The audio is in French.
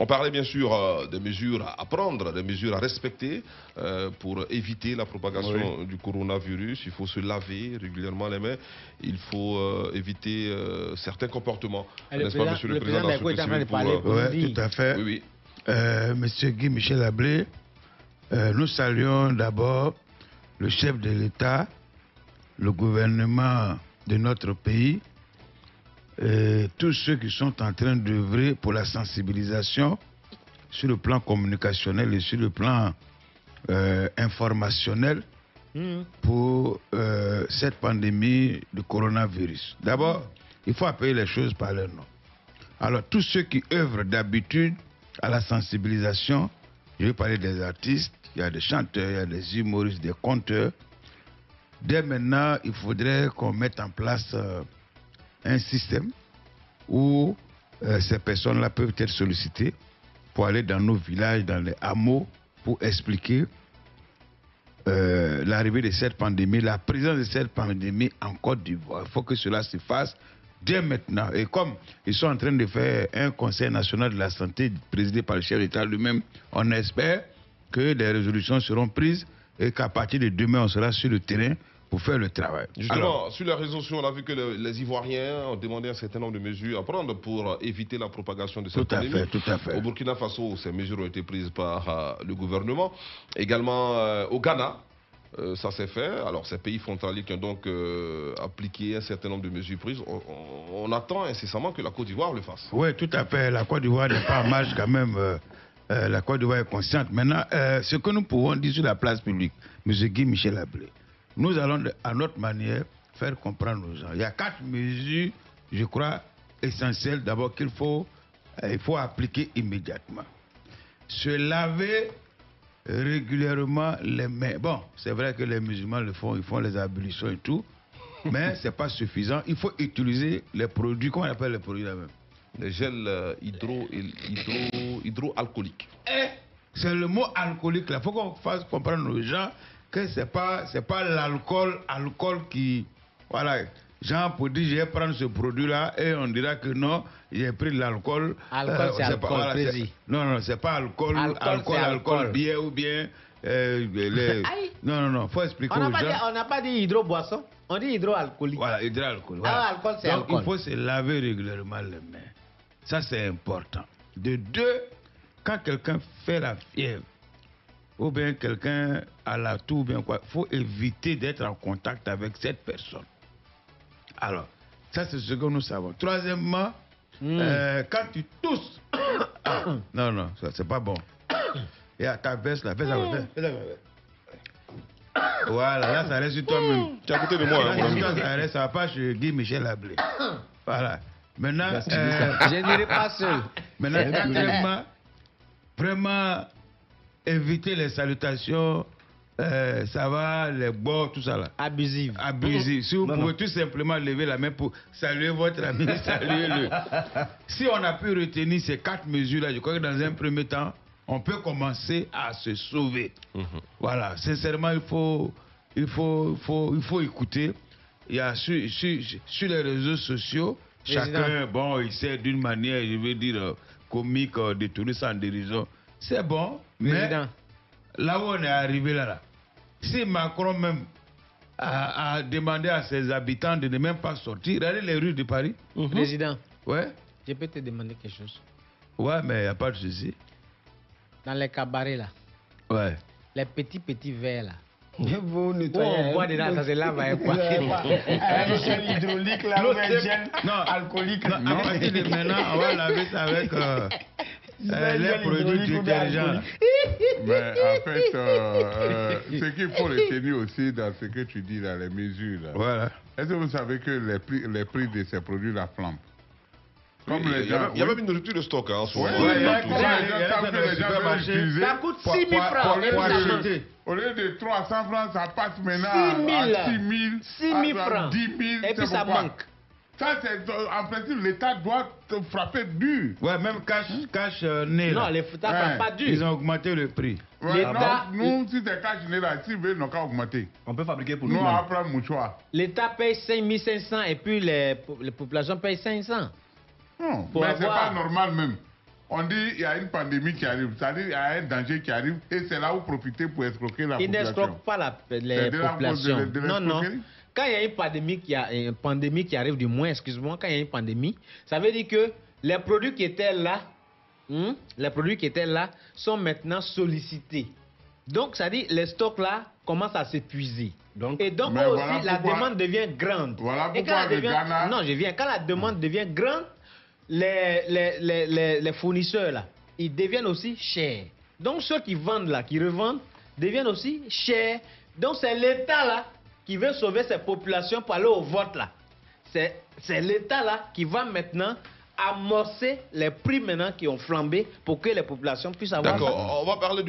On parlait bien sûr euh, des mesures à prendre, des mesures à respecter euh, pour éviter la propagation du coronavirus. Il faut se laver régulièrement les mains. Il faut euh, éviter certains comportements. N'est-ce pas, Monsieur le, Président, Oui, tout à fait. Oui, Monsieur Guy Michel Ablé, nous saluons d'abord le chef de l'État, le gouvernement de notre pays, et tous ceux qui sont en train d'œuvrer pour la sensibilisation sur le plan communicationnel et sur le plan euh, informationnel hmm. pour euh, cette pandémie de coronavirus. D'abord, il faut appeler les choses par leur nom. Alors, tous ceux qui œuvrent d'habitude à la sensibilisation, je vais parler des artistes, il y a des chanteurs, il y a des humoristes, des conteurs. Dès maintenant, il faudrait qu'on mette en place euh, un système où euh, ces personnes-là peuvent être sollicitées pour aller dans nos villages, dans les hameaux, pour expliquer euh, l'arrivée de cette pandémie, la présence de cette pandémie en Côte d'Ivoire. Il faut que cela se fasse dès maintenant. Et comme ils sont en train de faire un Conseil national de la santé présidé par le chef d'État lui-même, on espère que des résolutions seront prises et qu'à partir de demain, on sera sur le terrain pour faire le travail. Justement, sur la résolution, on a vu que les Ivoiriens ont demandé un certain nombre de mesures à prendre pour éviter la propagation de cette tout à Fait, tout à fait. Au Burkina Faso, ces mesures ont été prises par euh, le gouvernement. Également euh, au Ghana, euh, ça s'est fait. Alors, ces pays frontaliers qui ont donc appliqué un certain nombre de mesures prises, on, attend incessamment que la Côte d'Ivoire le fasse. Oui, tout à fait. La Côte d'Ivoire n'est pas en marche quand même. la Côte d'Ivoire est consciente. Maintenant, ce que nous pouvons dire sur la place publique, M. Guy Michel Ablé, nous allons à notre manière faire comprendre aux gens. Il y a quatre mesures, je crois, essentielles. D'abord qu'il faut, euh, il faut appliquer immédiatement. Se laver régulièrement les mains. Bon, c'est vrai que les musulmans le font, ils font les ablutions et tout, mais ce n'est pas suffisant. Il faut utiliser les produits, comment on appelle les produits là-même Les gels euh, hydro, hydro, hydroalcooliques. Eh, c'est le mot alcoolique là. Il faut qu'on fasse comprendre aux gens que ce n'est pas, pas l'alcool alcool qui... Voilà. Jean pour dire, je vais prendre ce produit-là et on dira que non, j'ai pris de l'alcool. Alcool, euh, c'est alcool, Non, non, c'est pas alcool, alcool, alcool, bien ou bien... Euh, les... non, non, non, faut expliquer on aux gens. on n'a pas dit hydro-boisson, on dit hydroalcoolique. Voilà, hydroalcoolique. Voilà. Ah, alcool, c'est alcool. il faut se laver régulièrement les mains. Ça, c'est important. De deux, quand quelqu'un fait la fièvre, ou bien quelqu'un à la tour, bien quoi, il faut éviter d'être en contact avec cette personne. Alors, ça c'est ce que nous savons. Troisièmement, hmm. euh, quand tu tousses, ah, non, non, ça c'est pas bon. Et à ta veste, la veste, la veste, Voilà, là ça reste sur toi-même. Tu as côté de moi. Là, hein, ça reste, ça va pas chez Guy Michel Ablé. Voilà. Maintenant, euh, je n'irai pas seul. Maintenant, quatrièmement, vraiment éviter les salutations, euh, ça va, les bords, tout ça là. Abusive. Abusive. Si vous pouvez tout simplement lever la main pour saluer votre ami, saluer-le. si on a pu retenir ces quatre mesures-là, je crois que dans un premier temps, on peut commencer à se sauver. Mhm. Voilà, sincèrement, il faut, il faut, faut, il faut écouter. Il y a sur, les réseaux sociaux, chacun, bon, il sait d'une manière, je veux dire, euh, comique, euh, de tourner sans dérision. C'est bon, mais là où on est arrivé là, là si Macron même a, demandé à ses habitants de ne même pas sortir, regardez les rues de Paris. Mhm. Président. Ouais. Je peux te demander quelque chose? Ouais, mais il n'y a pas de souci. Dans les cabarets là. Ouais. Les petits petits verres là. Vous nettoyez. on boit dedans, ça se lave avec quoi Un gel hydraulique là, gel non, alcoolique. Non, à partir de maintenant, on va laver ça avec. Euh, euh, les produits détergents. Mais en fait, euh, euh, ce qu'il faut retenir aussi dans ce que tu dis, dans les mesures. Voilà. Est-ce que vous savez que les prix, les prix de ces produits-la flambent? Comme les il, y a, il y a même une rupture de stock hein, en ce moment. Oui, les gens utiliser? Ça coûte 6 000 francs. Au lieu de 300 francs, ça passe maintenant à 6 000, 6 000 francs. 10 000. Et puis ça manque. Ça, c'est en principe, l'État doit te frapper dur. Ouais, même cash, cash euh, né. Non, l'État ne frappe pas dur. Ils ont augmenté le prix. Ouais, non, nous, si c'est cash né là, s'ils veulent, n'ont qu'à augmenter. On peut fabriquer pour nous. Nous, on va prendre mouchoir. L'État paye 5500 et puis les, les populations payent 500. Non, mais c'est pas normal même. on dit il y a une pandémie qui arrive, c'est-à-dire il y a un danger qui arrive et c'est là où profiter pour escroquer la Ils population. n'escroquent pas la, les populations. de- de non, non. Quand il y a une pandémie qui, a, une pandémie qui arrive, du moins, excuse-moi, quand il y a une pandémie, ça veut dire que les produits qui étaient là, hmm, les produits qui étaient là sont maintenant sollicités. Donc, ça dit les stocks là commencent à s'épuiser. Donc, Et donc Mais aussi, voilà la pourquoi- demande devient grande. Voilà Et quand pourquoi le devient- Ghana- Non, je viens. Quand la demande devient grande, les, les, les, les, les fournisseurs là, ils deviennent aussi chers. Donc ceux qui vendent là, qui revendent, deviennent aussi chers. Donc c'est l'État là qui veut sauver ses populations pour aller au vote là. C'est c'est l'État là qui va maintenant amorcer les prix maintenant qui ont flambé pour que les populations puissent avoir. D'accord, on va parler du